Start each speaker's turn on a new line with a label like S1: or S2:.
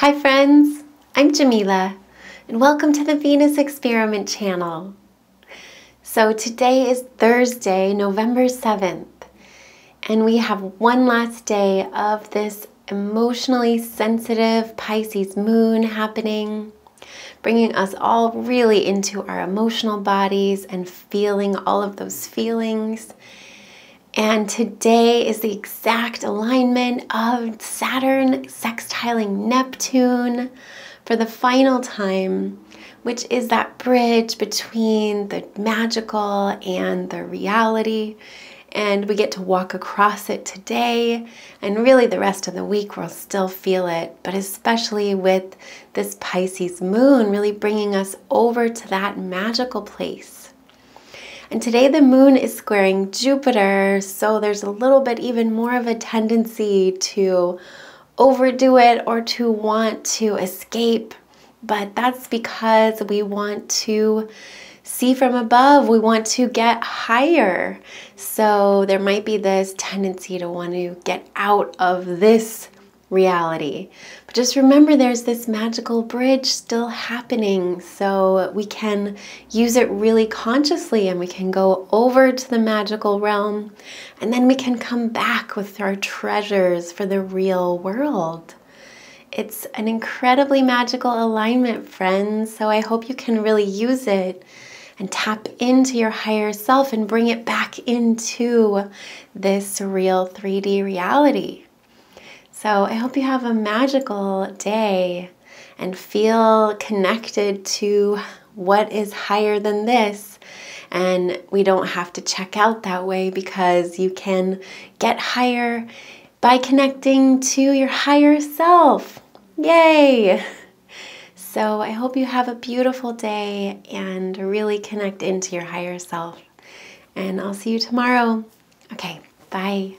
S1: Hi friends, I'm Jamila and welcome to the Venus Experiment channel. So today is Thursday, November 7th, and we have one last day of this emotionally sensitive Pisces moon happening, bringing us all really into our emotional bodies and feeling all of those feelings and today is the exact alignment of Saturn sextiling Neptune for the final time, which is that bridge between the magical and the reality. And we get to walk across it today, and really the rest of the week we'll still feel it, but especially with this Pisces moon really bringing us over to that magical place. And today the moon is squaring Jupiter, so there's a little bit even more of a tendency to overdo it or to want to escape. But that's because we want to see from above, we want to get higher. So there might be this tendency to want to get out of this reality. But just remember there's this magical bridge still happening, so we can use it really consciously and we can go over to the magical realm and then we can come back with our treasures for the real world. It's an incredibly magical alignment, friends, so I hope you can really use it and tap into your higher self and bring it back into this real 3D reality. So I hope you have a magical day and feel connected to what is higher than this. And we don't have to check out that way because you can get higher by connecting to your higher self. Yay! So I hope you have a beautiful day and really connect into your higher self. And I'll see you tomorrow. Okay, bye.